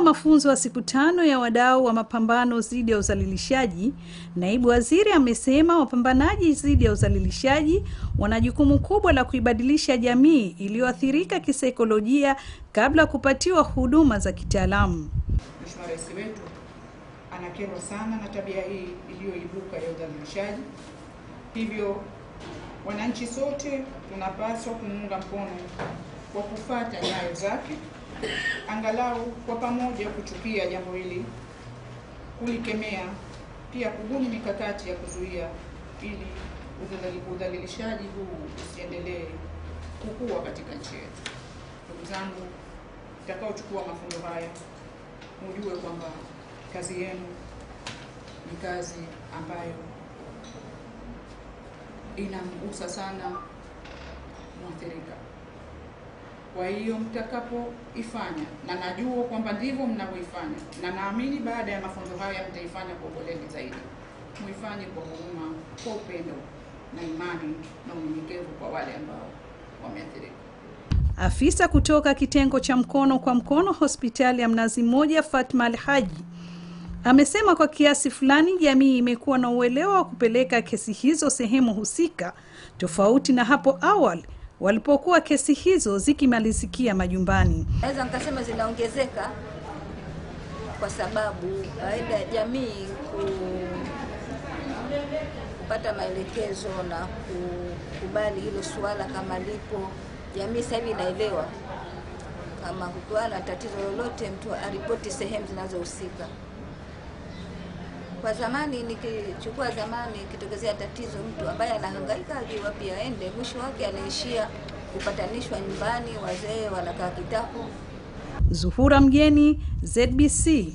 Akitoa mafunzo wa siku tano ya wadau wa mapambano dhidi ya udhalilishaji, naibu waziri amesema wapambanaji dhidi ya udhalilishaji wana jukumu kubwa la kuibadilisha jamii iliyoathirika kisaikolojia kabla ya kupatiwa huduma za kitaalamu. Mheshimiwa Rais wetu anakerwa sana na tabia hii iliyoibuka ya udhalilishaji, hivyo wananchi sote tunapaswa kumuunga mkono kwa kufuata nyayo zake, angalau kwa pamoja kuchukia jambo hili, kulikemea, pia kubuni mikakati ya kuzuia ili udhalilishaji huu usiendelee kukua katika nchi yetu. Ndugu zangu, mtakaochukua mafunzo haya mujue kwamba kazi yenu ni kazi ambayo inamgusa sana mwathirika. Kwa hiyo mtakapoifanya, na najua kwamba ndivyo mnavyoifanya, na naamini baada ya mafunzo haya mtaifanya kwa ubeledi zaidi, muifanye kwa huruma, kwa upendo na imani na unyenyekevu kwa wale ambao wameathirika. Afisa kutoka kitengo cha mkono kwa mkono hospitali ya Mnazi Mmoja, Fatma Alhaji, amesema kwa kiasi fulani jamii imekuwa na uelewa wa kupeleka kesi hizo sehemu husika, tofauti na hapo awali walipokuwa kesi hizo zikimalizikia majumbani. Naweza nikasema zinaongezeka kwa sababu baada ya jamii ku- kupata maelekezo na kukubali hilo suala kama lipo, jamii sasa hivi inaelewa kama kukiwa na tatizo lolote, mtu aripoti sehemu zinazohusika. Kwa zamani, nikichukua zamani, ikitokezea tatizo, mtu ambaye anahangaika ajui wapi aende, mwisho wake anaishia kupatanishwa nyumbani, wazee wanakaa kitako Zuhura Mgeni, ZBC.